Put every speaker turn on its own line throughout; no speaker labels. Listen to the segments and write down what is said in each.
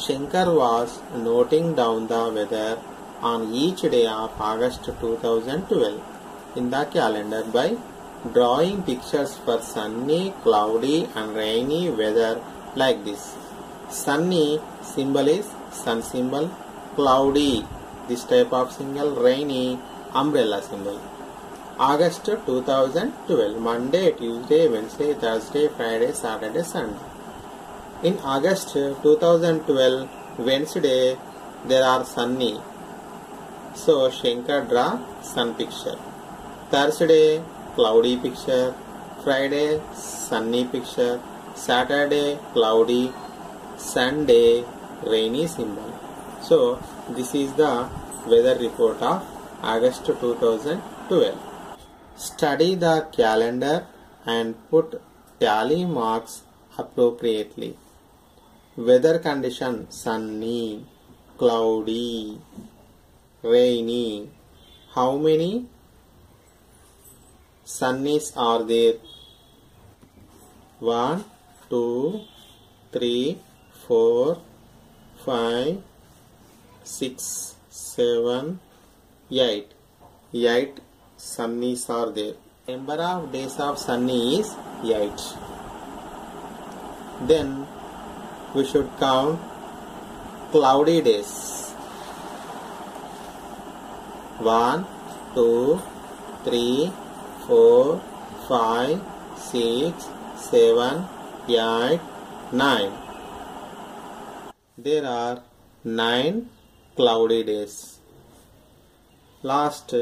Shankar was noting down the weather on each day of August 2012 in the calendar by drawing pictures for sunny, cloudy and rainy weather like this. Sunny symbol is sun symbol, cloudy this type of symbol, rainy umbrella symbol. August 2012 Monday, Tuesday, Wednesday, Thursday, Friday, Saturday, Sunday. In August 2012 Wednesday there are sunny. So Shankar draw sun picture. Thursday cloudy picture. Friday sunny picture. Saturday cloudy. Sunday rainy symbol. So this is the weather report of August 2012. Study the calendar and put tally marks appropriately. Weather condition sunny, cloudy, rainy. How many sunnies are there? One, two, three, four, five, six, seven, eight. Eight sunnies are there. Number of days of sunny is eight. Then we should count cloudy days. One, two, three, four, five, six, seven, eight, nine. There are nine cloudy days. Last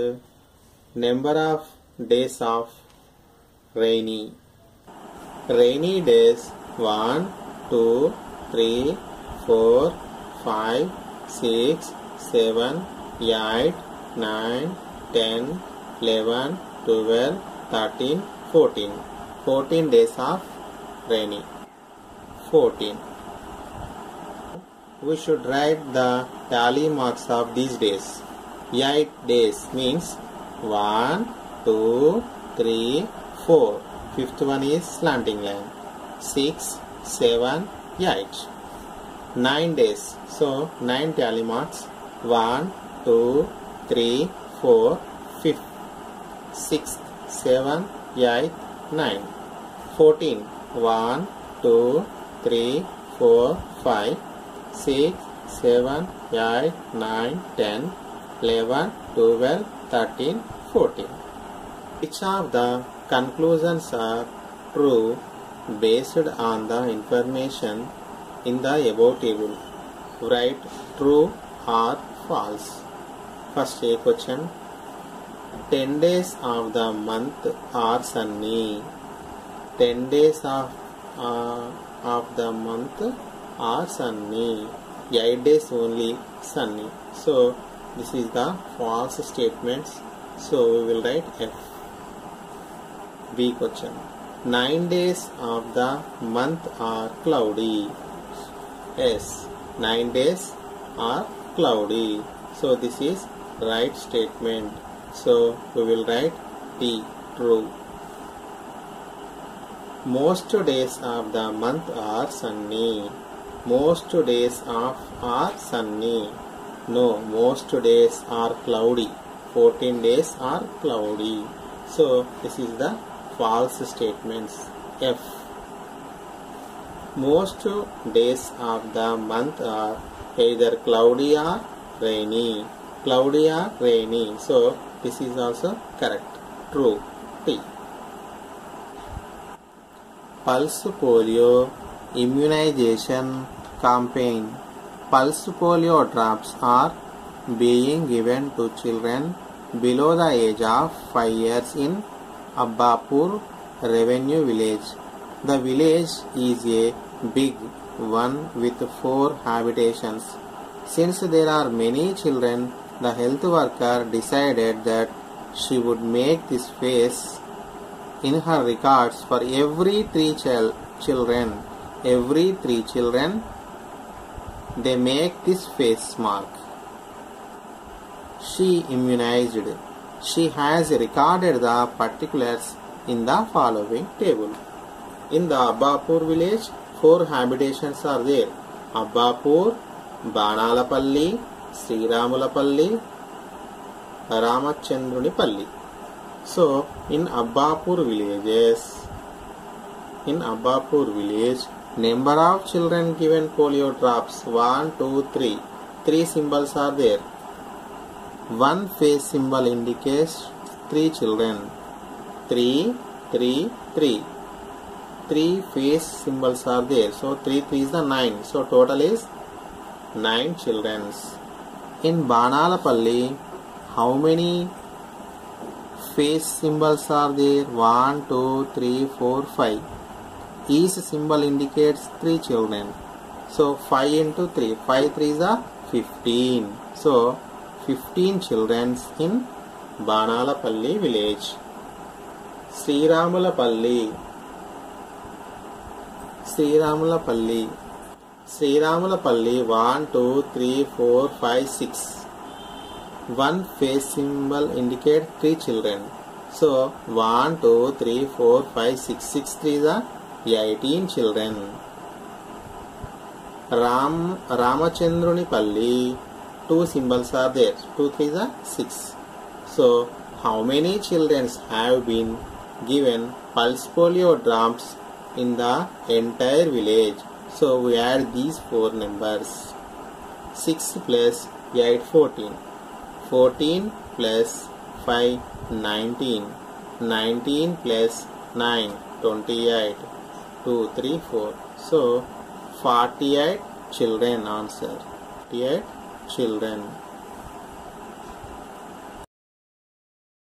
number of days of rainy. Rainy days one, Three, four, five, six, seven, eight, nine, ten, eleven, twelve, thirteen, 4, 5, 6, 7, 8, 9, 10, 11, 12, 13, 14. 14 days of rainy. 14. We should write the tally marks of these days. 8 days means 1, 2, 3, 4. Fifth one is slanting line. 6, 7, yeah it's 9 days. So 9 tally marks. 1 2 3 4 5 6 7 8 9 14 1 2 3 4 5 6 7 8 9 10 11 12 13 14 which of the conclusions are true? Based on the information in the above table? Write true or false. First A question. 10 days of the month are sunny. 10 days of, uh, of the month are sunny. 8 days only sunny. So this is the false statements. So we will write F. B question. 9 days of the month are cloudy. Yes, 9 days are cloudy. So this is right statement. So we will write T true. Most days of the month are sunny. Most days of are sunny. No, most days are cloudy. 14 days are cloudy. So this is the false statements. F. Most days of the month are either cloudy or rainy. Cloudy or rainy. So this is also correct. True. T. Pulse polio immunization campaign. Pulse polio drops are being given to children below the age of 5 years in Abbapur revenue village. The village is a big one with four habitations. Since there are many children, the health worker decided that she would make this face in her records for every three chil- children. Every three children, they make this face mark. She immunized. she has recorded the particulars in the following table. In the Abbapur village, four habitations are there. Abbapur, Banalapalli, Sriramulapalli, Ramachandrunipalli. So, in Abbapur villages, in Abbapur village, number of children given polio drops 1, 2, 3. Three symbols are there. One face symbol indicates three children. 3, 3, 3. Face symbols are there. So 3, 3 is the 9. So total is 9 children. In Banalapalli, how many face symbols are there? 1, 2, 3, 4, 5 each symbol indicates three children so 5 into 3 5 3 is a 15 so fifteen childrens in Banalapalli village Sriramulapalli Sriramulapalli Sriramulapalli one two three four five six one face symbol indicate three children so one two three four five six six three the eighteen children Ram Ramachandrunipalli two symbols are there. 2 3 is 6. So, how many children have been given pulse polio drops in the entire village? So, we add these four numbers. 6 plus 8 14. 14 plus 5 19. 19 plus 9 28. 2, 3, 4. So, 48 children answer. 48 children.